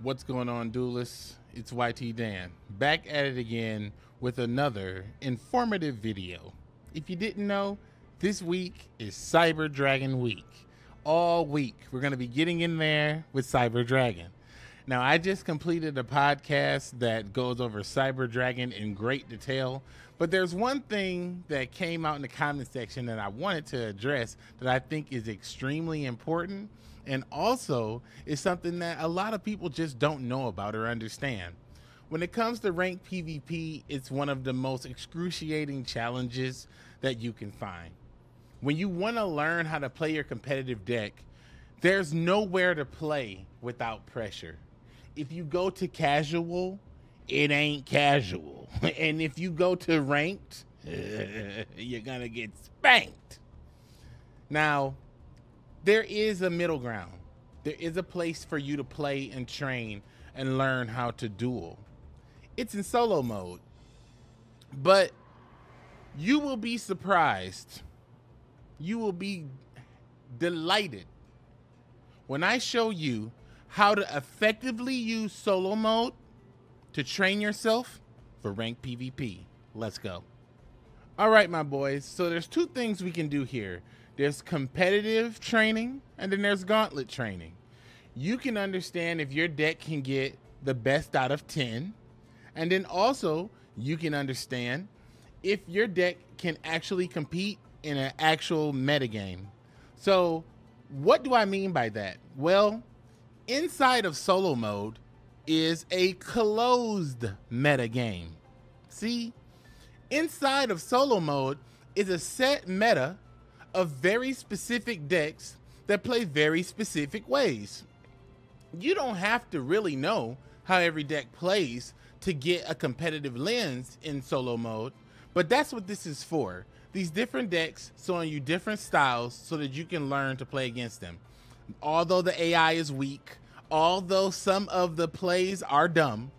What's going on, duelists? It's YT Dan, back at it again with another informative video. If you didn't know, this week is Cyber Dragon Week. All week, we're going to be getting in there with Cyber Dragon. Now, I just completed a podcast that goes over Cyber Dragon in great detail, but there's one thing that came out in the comment section that I wanted to address that I think is extremely important and also is something that a lot of people just don't know about or understand. When it comes to ranked PvP, it's one of the most excruciating challenges that you can find. When you want to learn how to play your competitive deck, there's nowhere to play without pressure. If you go to casual, it ain't casual. and if you go to ranked, you're going to get spanked. Now, there is a middle ground. There is a place for you to play and train and learn how to duel. It's in solo mode. But you will be surprised. You will be delighted when I show you how to effectively use solo mode to train yourself for ranked PvP. Let's go. All right, my boys. So there's two things we can do here. There's competitive training and then there's gauntlet training. You can understand if your deck can get the best out of 10. And then also you can understand if your deck can actually compete in an actual metagame. So what do I mean by that? Well, inside of solo mode is a closed metagame. See, inside of solo mode is a set meta of very specific decks that play very specific ways. You don't have to really know how every deck plays to get a competitive lens in solo mode, but that's what this is for. These different decks showing you different styles so that you can learn to play against them. Although the AI is weak, although some of the plays are dumb,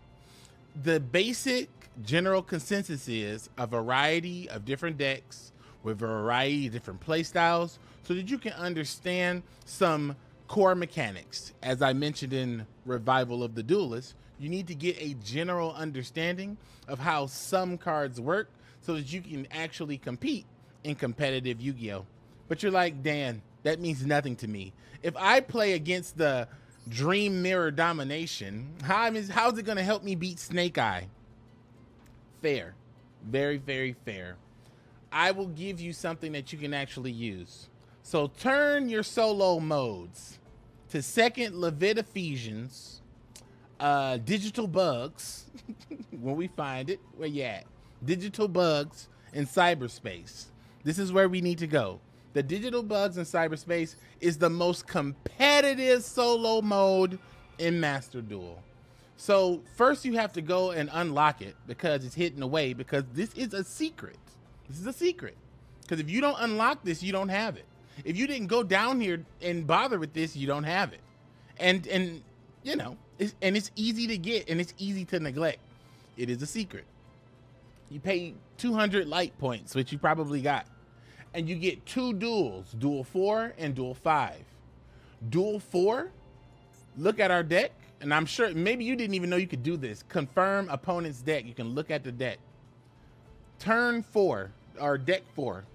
the basic general consensus is a variety of different decks with a variety of different playstyles so that you can understand some core mechanics. As I mentioned in Revival of the Duelist, you need to get a general understanding of how some cards work so that you can actually compete in competitive Yu-Gi-Oh. But you're like, Dan, that means nothing to me. If I play against the Dream Mirror Domination, how is how's it gonna help me beat Snake Eye? Fair. Very, very fair. I will give you something that you can actually use. So turn your solo modes to second Levit Ephesians, uh, digital bugs, when we find it, where you at? Digital bugs in cyberspace. This is where we need to go. The digital bugs in cyberspace is the most competitive solo mode in Master Duel. So first you have to go and unlock it because it's hidden away because this is a secret. This is a secret. Because if you don't unlock this, you don't have it. If you didn't go down here and bother with this, you don't have it. And and you know, it's, and it's easy to get and it's easy to neglect. It is a secret. You pay 200 light points, which you probably got. And you get two duels, duel 4 and duel 5. Duel 4, look at our deck, and I'm sure maybe you didn't even know you could do this. Confirm opponent's deck. You can look at the deck. Turn 4, or deck for.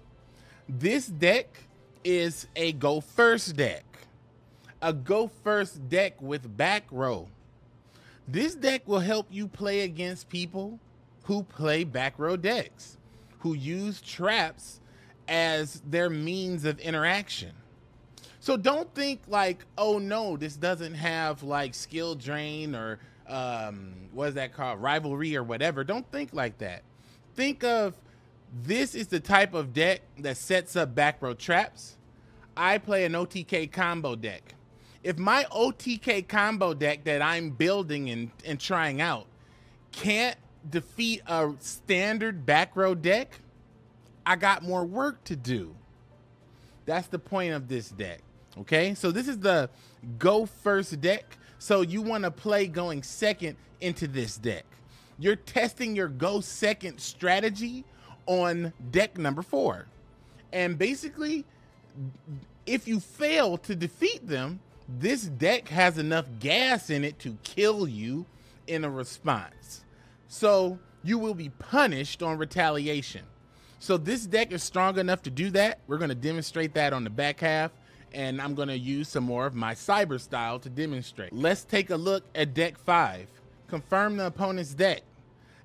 This deck is a go first deck. A go first deck with back row. This deck will help you play against people who play back row decks, who use traps as their means of interaction. So don't think like, oh no, this doesn't have like skill drain or um, what is that called, rivalry or whatever. Don't think like that. Think of this is the type of deck that sets up back row traps. I play an OTK combo deck. If my OTK combo deck that I'm building and, and trying out can't defeat a standard back row deck, I got more work to do. That's the point of this deck. Okay, so this is the go first deck. So you want to play going second into this deck. You're testing your go second strategy on deck number four. And basically, if you fail to defeat them, this deck has enough gas in it to kill you in a response. So you will be punished on retaliation. So this deck is strong enough to do that. We're going to demonstrate that on the back half and I'm going to use some more of my cyber style to demonstrate. Let's take a look at deck five. Confirm the opponent's deck.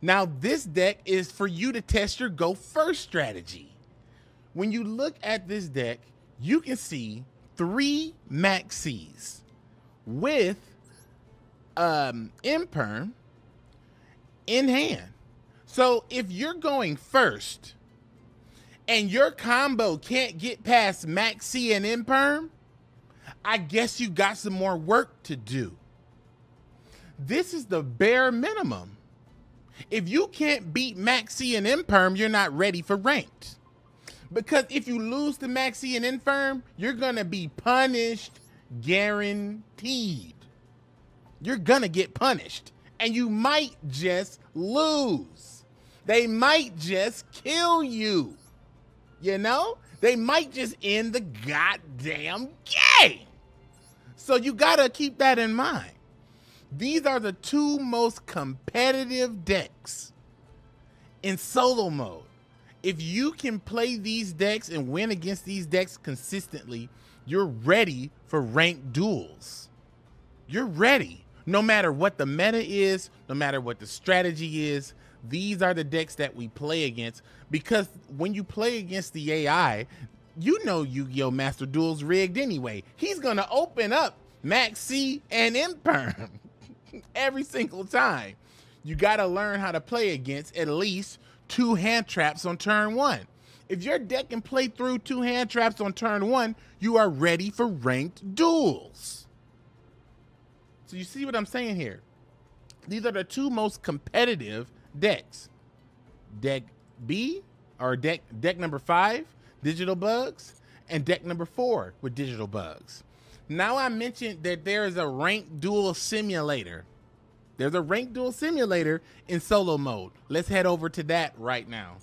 Now this deck is for you to test your go first strategy. When you look at this deck, you can see three Maxx Cs with um, Imperm in hand. So if you're going first and your combo can't get past Maxx C and Imperm, I guess you got some more work to do. This is the bare minimum. If you can't beat Maxx C and Imperm, you're not ready for ranked. Because if you lose to Maxx C and Imperm, you're gonna be punished guaranteed. You're gonna get punished. And you might just lose. They might just kill you. You know? They might just end the goddamn game. So you gotta keep that in mind. These are the two most competitive decks in solo mode. If you can play these decks and win against these decks consistently, you're ready for ranked duels. You're ready. No matter what the meta is, no matter what the strategy is, these are the decks that we play against because when you play against the AI, you know Yu-Gi-Oh! Master Duel's rigged anyway. He's gonna open up Maxx C and Imperm every single time. You gotta learn how to play against at least two hand traps on turn one. If your deck can play through two hand traps on turn one, you are ready for ranked duels. So you see what I'm saying here? These are the two most competitive decks. Deck B or deck deck number five, digital bugs, and deck number four with digital bugs. Now I mentioned that there is a ranked duel simulator. There's a ranked duel simulator in solo mode. Let's head over to that right now.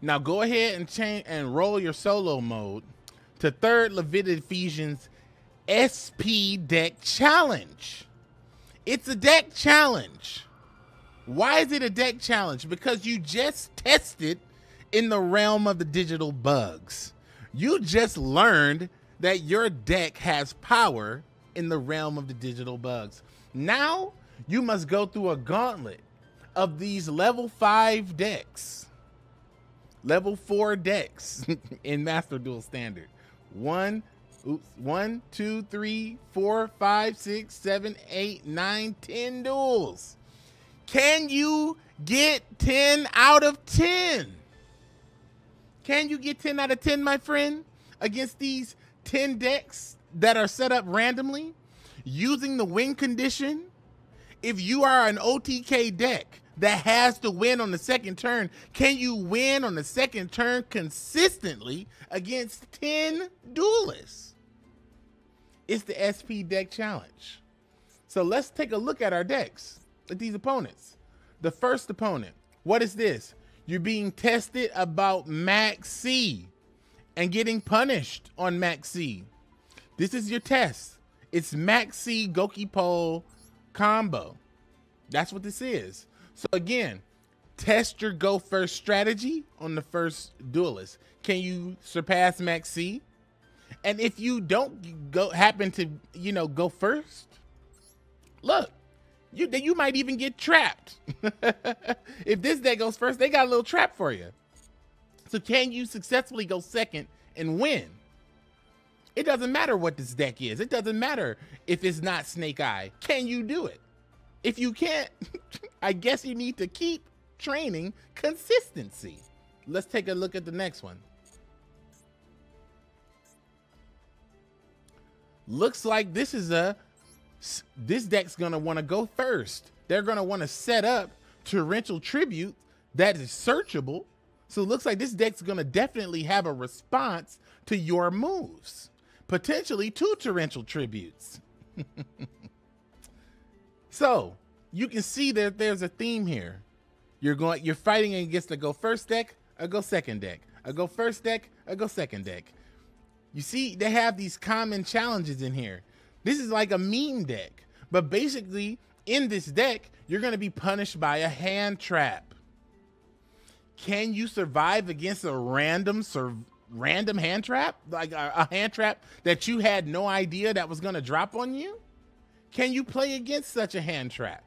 Now go ahead and change and roll your solo mode to third Levitic Ephesians SP deck challenge. It's a deck challenge. Why is it a deck challenge? Because you just tested in the realm of the digital bugs. You just learned that your deck has power in the realm of the digital bugs. Now you must go through a gauntlet of these level five decks, level four decks in Master Duel Standard. One, oops, one, two, three, four, five, six, seven, eight, nine, ten duels. Can you get 10 out of 10? Can you get 10 out of 10, my friend, against these 10 decks that are set up randomly using the win condition? If you are an OTK deck that has to win on the second turn, can you win on the second turn consistently against 10 duelists? It's the SP deck challenge. So let's take a look at our decks, at these opponents. The first opponent, what is this? You're being tested about Maxx C and getting punished on Maxx C. This is your test. It's Maxx C Gokipole combo. That's what this is. So again, test your go first strategy on the first duelist. Can you surpass Maxx C? And if you don't go happen to, you know, go first, look, you you might even get trapped. if this deck goes first, they got a little trap for you. So can you successfully go second and win? It doesn't matter what this deck is. It doesn't matter if it's not Snake Eye. Can you do it? If you can't, I guess you need to keep training consistency. Let's take a look at the next one. Looks like this is a this deck's gonna want to go first. They're gonna want to set up torrential tribute that is searchable. So it looks like this deck's gonna definitely have a response to your moves. Potentially two torrential tributes. so you can see that there's a theme here. You're going you're fighting against a go first deck, a go second deck, a go first deck, a go second deck. You see, they have these common challenges in here. This is like a meme deck, but basically, in this deck, you're going to be punished by a hand trap. Can you survive against a random sur- random hand trap, like a, a hand trap that you had no idea that was going to drop on you? Can you play against such a hand trap?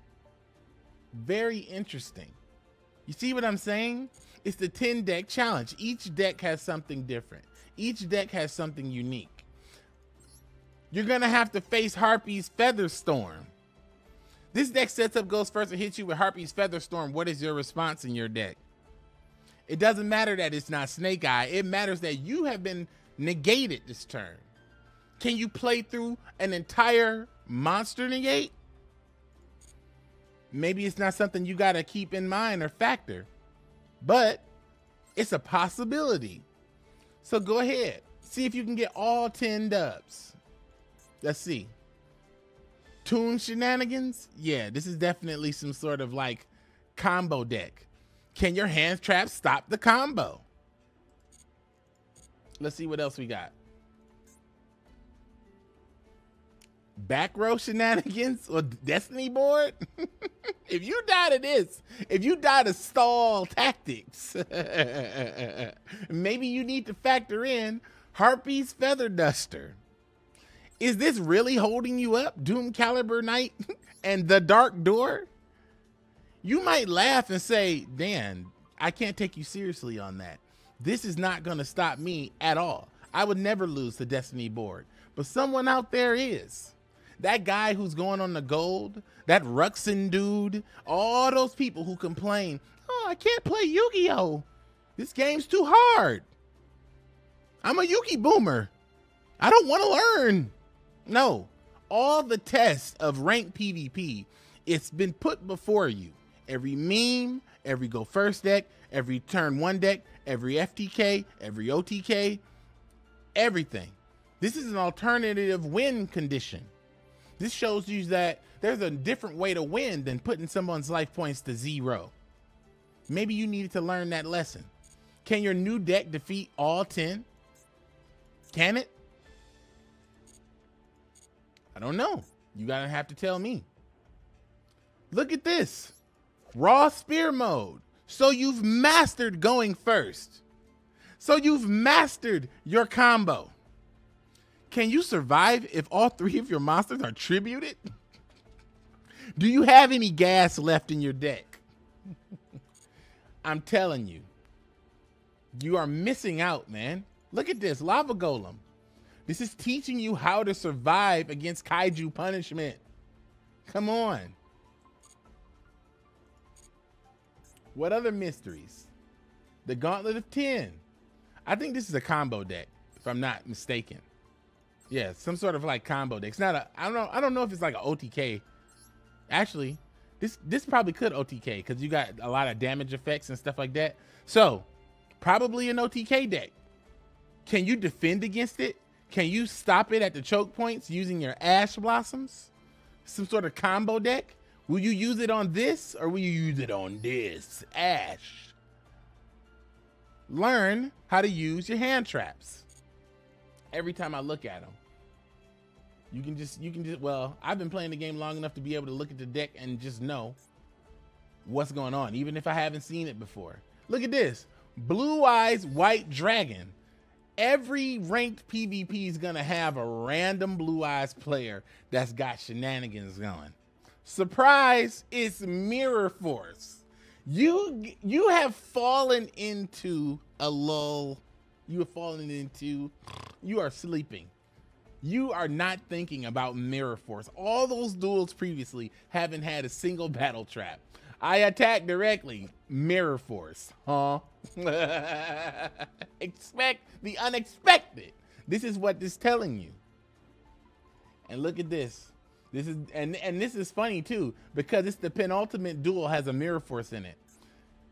Very interesting. You see what I'm saying? It's the 10 deck challenge. Each deck has something different. Each deck has something unique. You're going to have to face Harpy's Featherstorm. This deck sets up goes first and hits you with Harpy's Featherstorm. What is your response in your deck? It doesn't matter that it's not Snake Eye. It matters that you have been negated this turn. Can you play through an entire monster negate? Maybe it's not something you got to keep in mind or factor, but it's a possibility. So go ahead. See if you can get all 10 dubs. Let's see. Toon shenanigans? Yeah, this is definitely some sort of like combo deck. Can your hand trap stop the combo? Let's see what else we got. Back row shenanigans or destiny board? if you die to this, if you die to stall tactics, maybe you need to factor in Harpy's Feather Duster. Is this really holding you up, Doom Caliber Knight and the Dark Door? You might laugh and say, Dan, I can't take you seriously on that. This is not going to stop me at all. I would never lose the Destiny board, but someone out there is. That guy who's going on the gold, that Ruxin dude, all those people who complain, oh, I can't play Yu Gi Oh! This game's too hard. I'm a Yugi boomer. I don't want to learn. No, all the tests of ranked PvP, it's been put before you every meme, every go first deck, every turn one deck, every FTK, every OTK, everything. This is an alternative win condition. This shows you that there's a different way to win than putting someone's life points to zero. Maybe you needed to learn that lesson. Can your new deck defeat all 10? Can it? I don't know. You gotta have to tell me. Look at this. Raw spear mode. So you've mastered going first. So you've mastered your combo. Can you survive if all three of your monsters are tributed? Do you have any gas left in your deck? I'm telling you, you are missing out, man. Look at this lava golem. This is teaching you how to survive against kaiju punishment. Come on. What other mysteries? The Gauntlet of 10. I think this is a combo deck, if I'm not mistaken. Yeah, some sort of like combo deck. It's not a I don't know, I don't know if it's like an OTK. Actually, this this probably could OTK because you got a lot of damage effects and stuff like that. So probably an OTK deck. Can you defend against it? Can you stop it at the choke points using your Ash Blossoms? Some sort of combo deck? Will you use it on this or will you use it on this? Ash. Learn how to use your hand traps. Every time I look at them. You can just, you can just, well, I've been playing the game long enough to be able to look at the deck and just know what's going on, even if I haven't seen it before. Look at this. Blue Eyes White Dragon. Every ranked PvP is going to have a random Blue Eyes player that's got shenanigans going. Surprise, it's Mirror Force. You you have fallen into a lull. You have fallen into you are sleeping. You are not thinking about Mirror Force. All those duels previously haven't had a single battle trap. I attack directly. Mirror Force, huh? Expect the unexpected. This is what this telling you. And look at this. This is and and this is funny too because it's the penultimate duel has a mirror force in it.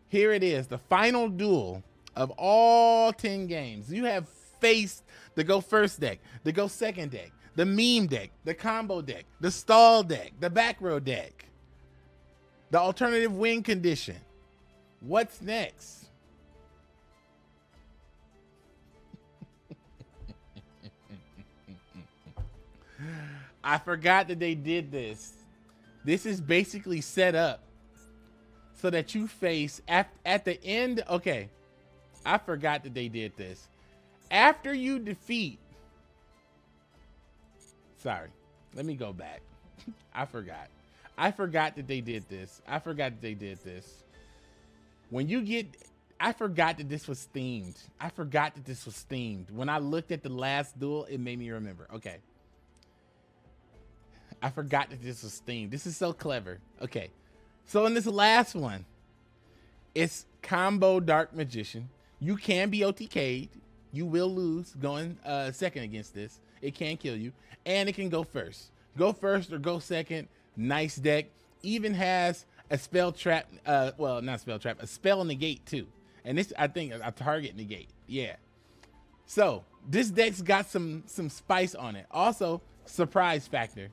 Here it is, the final duel of all 10 games. You have faced the go first deck, the go second deck, the meme deck, the combo deck, the stall deck, the back row deck, the alternative win condition. What's next? I forgot that they did this. This is basically set up so that you face at, at the end. Okay, I forgot that they did this. After you defeat. Sorry, let me go back. I forgot. I forgot that they did this. I forgot that they did this. When you get I forgot that this was themed. I forgot that this was themed. When I looked at the last duel, it made me remember. Okay. I forgot that this was themed. This is so clever. Okay. So in this last one, it's combo dark magician. You can be OTK'd. You will lose going uh, second against this. It can kill you. And it can go first. Go first or go second. Nice deck. Even has a spell trap. Uh, well, not spell trap. A spell negate too. And this, I think, a target negate. Yeah. So this deck's got some some spice on it. Also, surprise factor.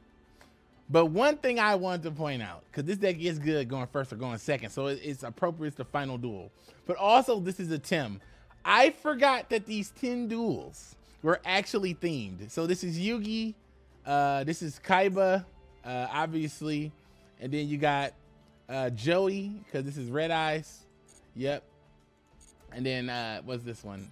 But one thing I wanted to point out, because this deck is good going first or going second, so it's appropriate to final duel. But also, this is a Tim. I forgot that these 10 duels were actually themed. So this is Yugi, uh, this is Kaiba, uh, obviously, and then you got uh, Joey, because this is Red Eyes. Yep. And then uh what's this one?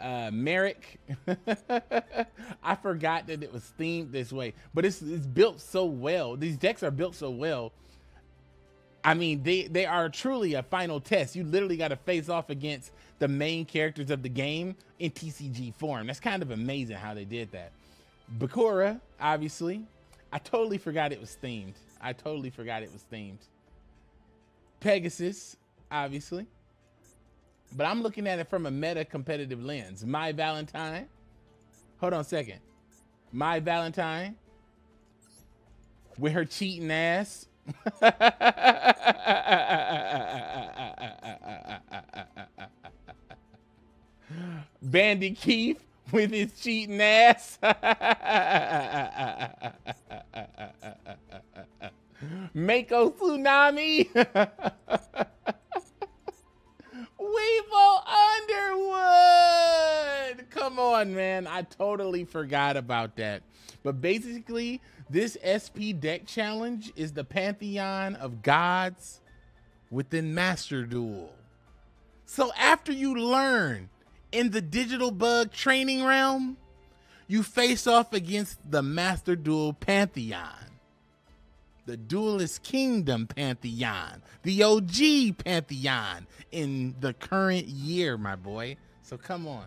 Uh Marik. I forgot that it was themed this way, but it's it's built so well. These decks are built so well. I mean, they they are truly a final test. You literally got to face off against the main characters of the game in TCG form. That's kind of amazing how they did that. Bakura, obviously. I totally forgot it was themed. I totally forgot it was themed. Pegasus, obviously. But I'm looking at it from a meta competitive lens. Mai Valentine. Hold on a second. Mai Valentine. With her cheating ass. Bandit Keith with his cheating ass. Mako Tsunami. Come on, man. I totally forgot about that. But basically, this SP deck challenge is the pantheon of gods within Master Duel. So after you learn in the digital bug training realm, you face off against the Master Duel pantheon the Duelist Kingdom Pantheon, the OG Pantheon in the current year, my boy. So come on.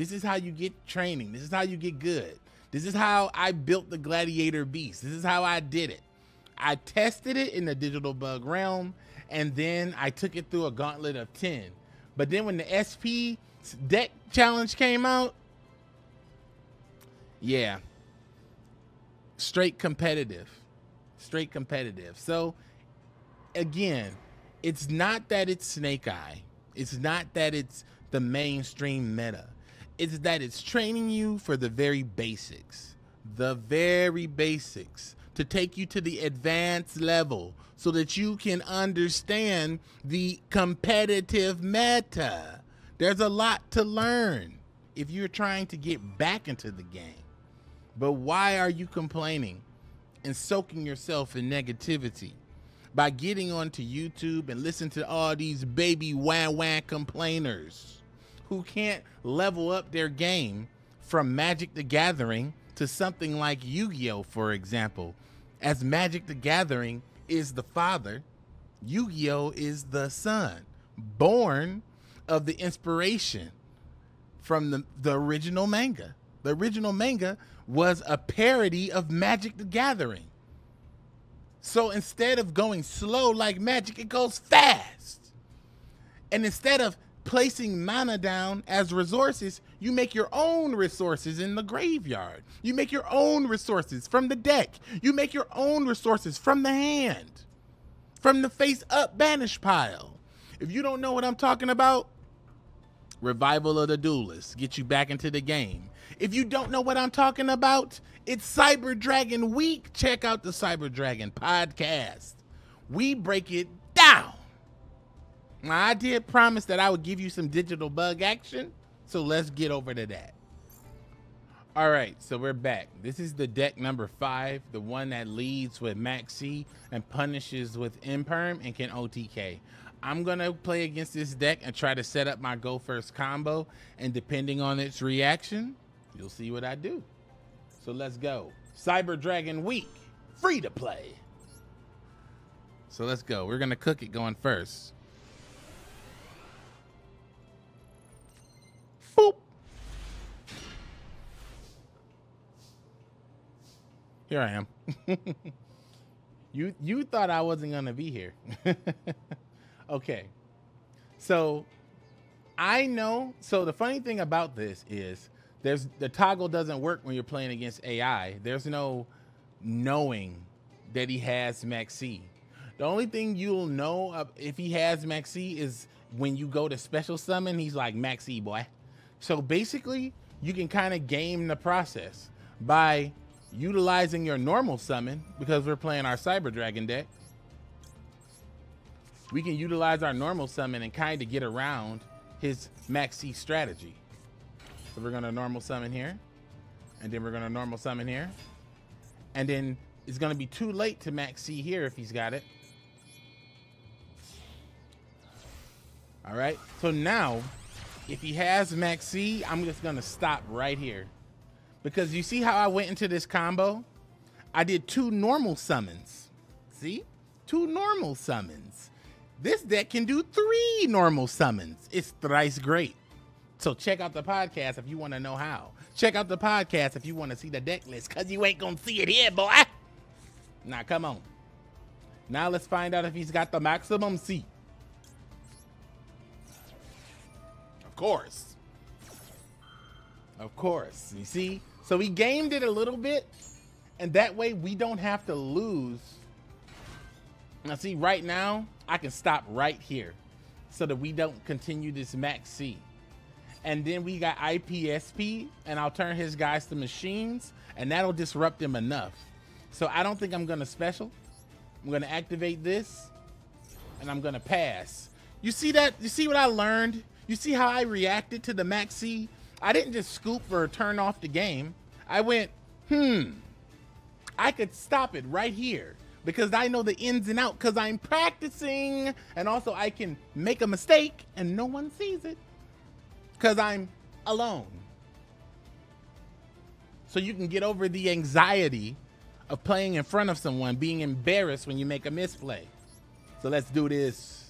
This is how you get training. This is how you get good. This is how I built the Gladiator Beast. This is how I did it. I tested it in the digital bug realm, and then I took it through a gauntlet of 10. But then when the SP deck challenge came out, yeah, straight competitive straight competitive. So again, it's not that it's Snake Eye. It's not that it's the mainstream meta. It's that it's training you for the very basics. The very basics to take you to the advanced level so that you can understand the competitive meta. There's a lot to learn if you're trying to get back into the game. But why are you complaining? and soaking yourself in negativity by getting onto YouTube and listen to all these baby wah wah complainers who can't level up their game from Magic the Gathering to something like Yu-Gi-Oh, for example. As Magic the Gathering is the father, Yu-Gi-Oh is the son, born of the inspiration from the, the original manga. The original manga was a parody of Magic the Gathering. So instead of going slow like Magic, it goes fast. And instead of placing mana down as resources, you make your own resources in the graveyard. You make your own resources from the deck. You make your own resources from the hand, from the face up banish pile. If you don't know what I'm talking about, Revival of the Duelist, get you back into the game. If you don't know what I'm talking about, it's Cyber Dragon Week. Check out the Cyber Dragon podcast. We break it down. Now, I did promise that I would give you some digital bug action, so let's get over to that. All right, so we're back. This is the deck number five, the one that leads with Maxx C and punishes with Imperm and can OTK. I'm gonna play against this deck and try to set up my go first combo, and depending on its reaction, you'll see what I do. So let's go. Cyber Dragon Week, free to play. So let's go. We're gonna cook it going first. Boop. Here I am. you you thought I wasn't gonna be here. okay. So I know so the funny thing about this is there's the toggle doesn't work when you're playing against AI. There's no knowing that he has Maxx C. The only thing you'll know if he has Maxx C is when you go to special summon, he's like Maxx C boy. So basically, you can kind of game the process by utilizing your normal summon because we're playing our Cyber Dragon deck. We can utilize our normal summon and kind of get around his Maxx C strategy. So we're gonna normal summon here, and then we're gonna normal summon here, and then it's gonna be too late to Maxx C here if he's got it. All right, so now if he has Maxx C, I'm just gonna stop right here. Because you see how I went into this combo? I did two normal summons. See? Two normal summons. This deck can do three normal summons. It's thrice great. So check out the podcast if you want to know how. Check out the podcast if you want to see the deck list, because you ain't going to see it here, boy. Now, come on. Now let's find out if he's got the maximum C. course. Of course. You see? So we gamed it a little bit, and that way we don't have to lose. Now see, right now, I can stop right here so that we don't continue this Maxx C. And then we got IPSP, and I'll turn his guys to machines, and that'll disrupt him enough. So I don't think I'm gonna special. I'm gonna activate this, and I'm gonna pass. You see that? You see what I learned? You see how I reacted to the Maxx C? I didn't just scoop or turn off the game. I went, hmm, I could stop it right here because I know the ins and out because I'm practicing. And also I can make a mistake and no one sees it because I'm alone. So you can get over the anxiety of playing in front of someone, being embarrassed when you make a misplay. So let's do this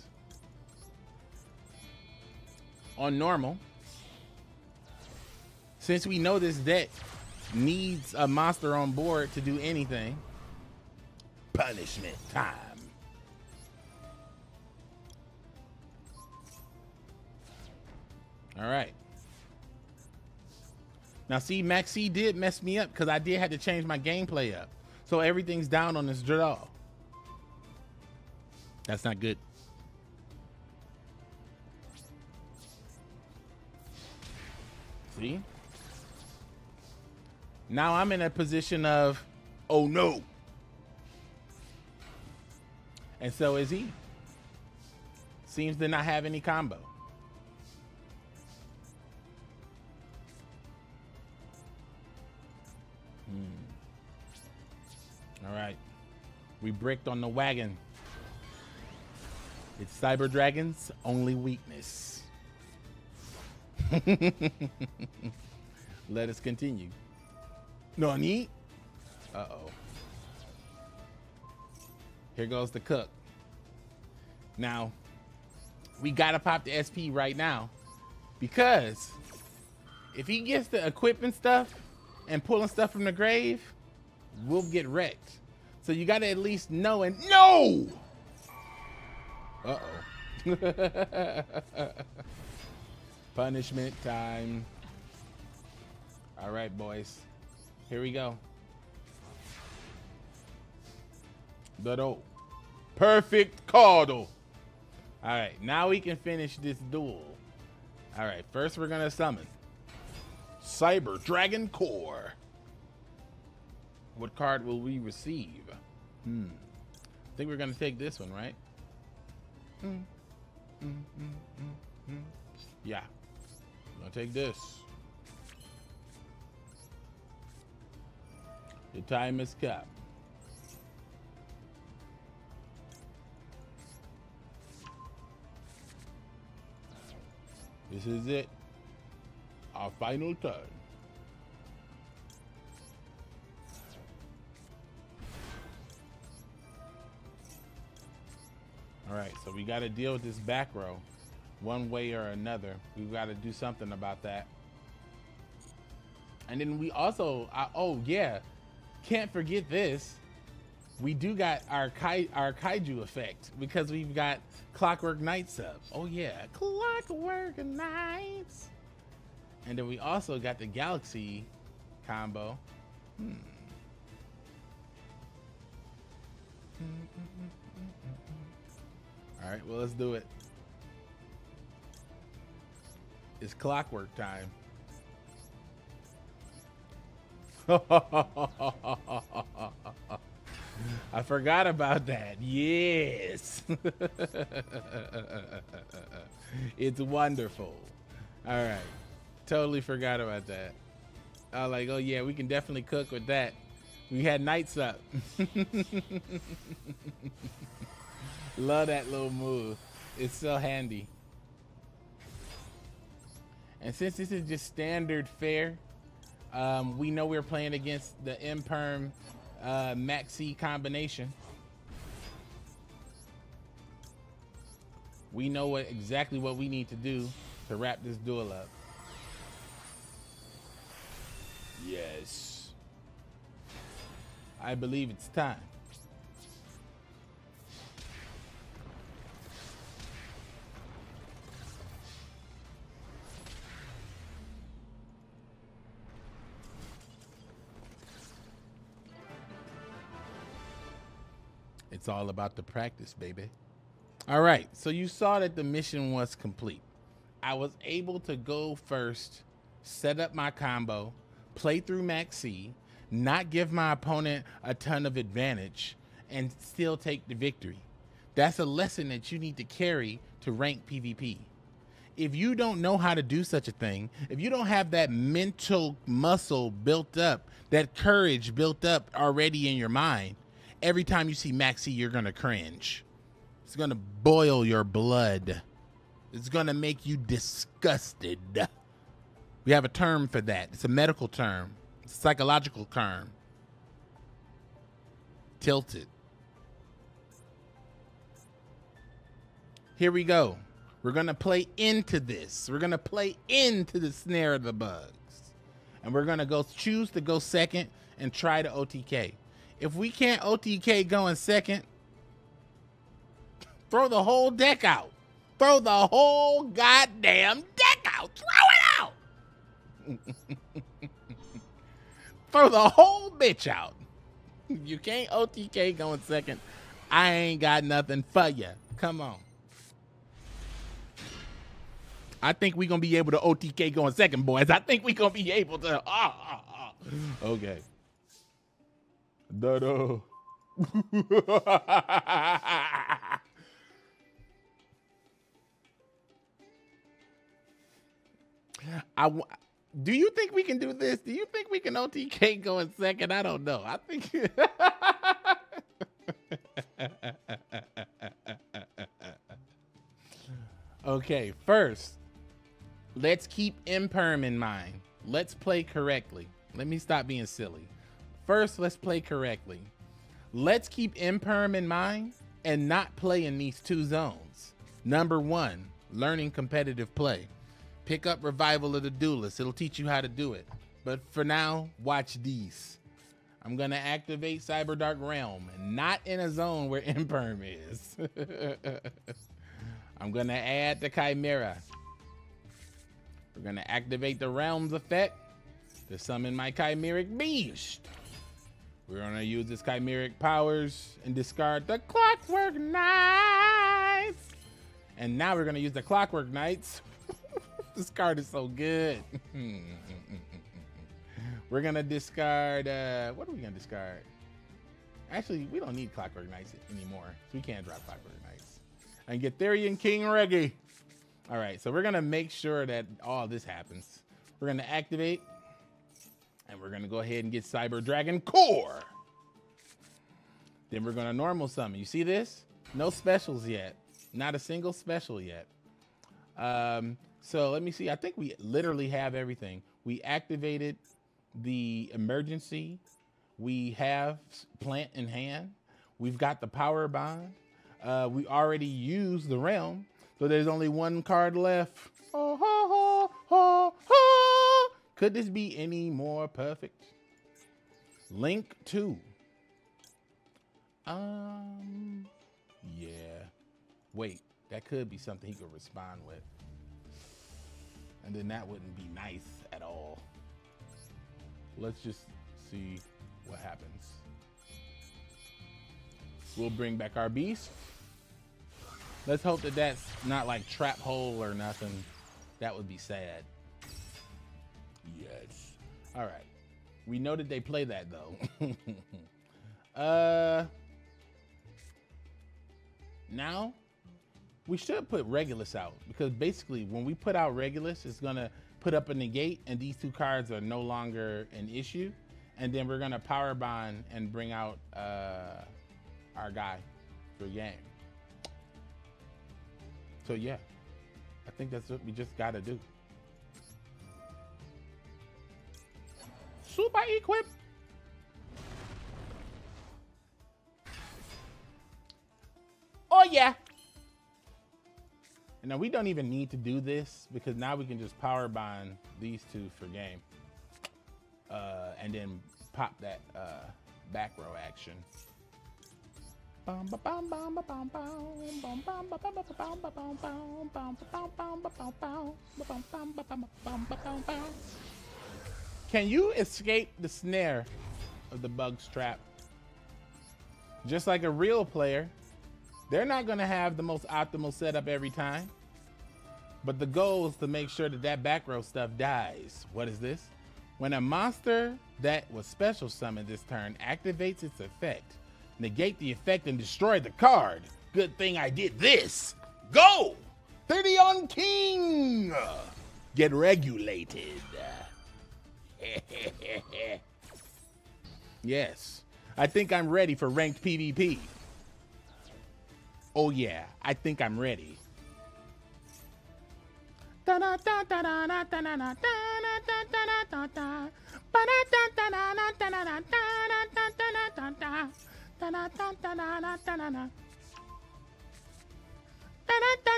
on normal. Since we know this deck needs a monster on board to do anything. Punishment time. All right. Now, see, Maxx C did mess me up because I did have to change my gameplay up. So everything's down on this draw. That's not good. Now I'm in a position of, oh no. And so is he. Seems to not have any combo. Hmm. All right. We bricked on the wagon. It's Cyber Dragon's only weakness. Let us continue. Nani? Uh-oh. Here goes the cook. Now, we gotta pop the SP right now because if he gets the equipping stuff and pulling stuff from the grave, we'll get wrecked. So you gotta at least know and no. Uh-oh. Punishment time. All right, boys. Here we go. The Perfect Caudal. All right, now we can finish this duel. All right, first we're to summon Cyber Dragon Core. What card will we receive? Hmm. I think we're to take this one, right? Mm, mm, mm, yeah. To take this. The time is come. This is it. Our final turn. All right, so we got to deal with this back row one way or another. We've got to do something about that. And then we also, uh, oh yeah, can't forget this. We do got our kai, our kaiju effect because we've got Clockwork Knights up. Oh yeah, Clockwork Knights. And then we also got the Galaxy combo. Hmm. All right, well, let's do it. It's clockwork time. I forgot about that. Yes. it's wonderful. All right. Totally forgot about that. I was like, oh yeah, we can definitely cook with that. We had Knights up. Love that little move. It's so handy. And since this is just standard fare, um, we know we're playing against the Imperm uh, Maxx C combination. We know what exactly what we need to do to wrap this duel up. Yes. I believe it's time. It's all about the practice, baby. All right, so you saw that the mission was complete. I was able to go first, set up my combo, play through Maxx C, not give my opponent a ton of advantage, and still take the victory. That's a lesson that you need to carry to rank PvP. If you don't know how to do such a thing, if you don't have that mental muscle built up, that courage built up already in your mind, every time you see Maxx C, you're gonna cringe. It's gonna boil your blood. It's gonna make you disgusted. We have a term for that. It's a medical term. It's a psychological term. Tilted. Here we go. We're gonna play into this. We're gonna play into the snare of the bugs. And we're gonna go choose to go second and try to OTK. If we can't OTK going second, throw the whole deck out. Throw the whole goddamn deck out. Throw it out. throw the whole bitch out. You can't OTK going second. I ain't got nothing for you. Come on. I think we're gonna be able to OTK going second, boys. I think we're gonna be able to. Oh, oh, oh. Okay. Dodo. I do you think we can do this? Do you think we can OTK go in second? I don't know. I think. okay, first, let's keep imperm in mind. Let's play correctly. Let me stop being silly. First, let's play correctly. Let's keep imperm in mind and not play in these two zones. Number one, learning competitive play. Pick up Revival of the Duelist. It'll teach you how to do it. But for now, watch these. I'm gonna activate Cyber Dark Realm, not in a zone where Imperm is. I'm gonna add the Chimera. We're gonna activate the Realms effect to summon my Chimeric Beast. We're gonna use this chimeric powers and discard the Clockwork Knights. And now we're gonna use the Clockwork Knights. this card is so good. we're gonna discard, uh, what are we gonna discard? Actually, we don't need Clockwork Knights anymore. So we can't drop Clockwork Knights. And get Therion King Reggie. All right, so we're gonna make sure that all this happens. We're gonna activate And we're to go ahead and get Cyber Dragon Core. Then we're to normal summon. You see this? No specials yet. Not a single special yet. Um, so let me see. I think we literally have everything. We activated the emergency. We have plant in hand. We've got the power bond. Uh, we already used the realm. So there's only one card left. Oh, oh, oh, oh, Could this be any more perfect? Link 2. Um, yeah. Wait, that could be something he could respond with. And then that wouldn't be nice at all. Let's just see what happens. We'll bring back our beast. Let's hope that that's not like trap hole or nothing. That would be sad. Yes. All right. We know that they play that though. uh. Now, we should put Regulus out because basically when we put out Regulus, it's gonna put up a negate and these two cards are no longer an issue. And then we're gonna power bond and bring out uh, our guy for game. So yeah, I think that's what we just gotta do. Super equip. Oh yeah. And now we don't even need to do this because now we can just power bond these two for game. Uh, and then pop that uh, back row action. Can you escape the snare of the bug's trap? Just like a real player, they're not to have the most optimal setup every time. But the goal is to make sure that that back row stuff dies. What is this? When a monster that was special summoned this turn activates its effect, negate the effect and destroy the card. Good thing I did this. Go! Therion King! Get regulated. yes, I think I'm ready for ranked PvP. Oh yeah, I think I'm ready.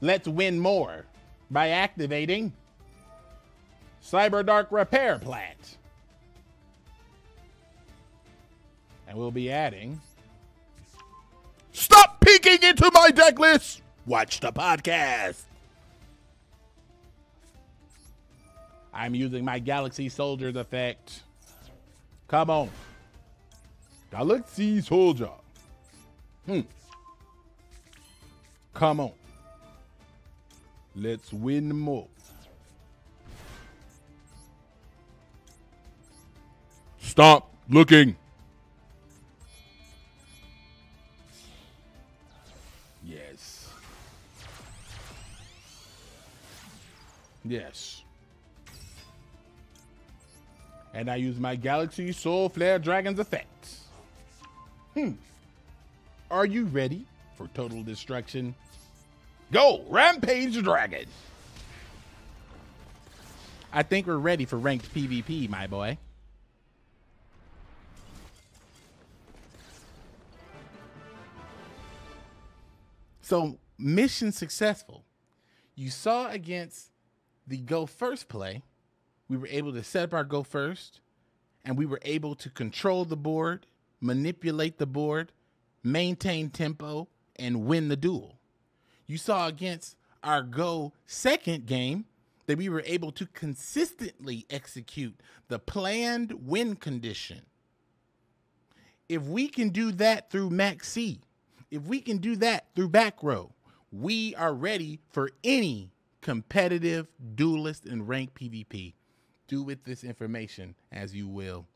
Let's win more by activating Cyberdark Repair Plant. And we'll be adding Stop peeking into my deck list. Watch the podcast. I'm using my Galaxy Soldiers effect. Come on. Galaxy Soldier. Hmm. Come on. Let's win more. Stop looking. Yes. Yes. And I use my Galaxy Soul Flare Dragon's effects. Hmm. Are you ready for total destruction? Go, Rampage Dragon! I think we're ready for ranked PvP, my boy. So, mission successful. You saw against the go first play, we were able to set up our go first, and we were able to control the board, manipulate the board, maintain tempo, and win the duel. You saw against our go second game that we were able to consistently execute the planned win condition. If we can do that through Maxx C, if we can do that through back row, we are ready for any competitive duelist and ranked PvP. Do with this information as you will.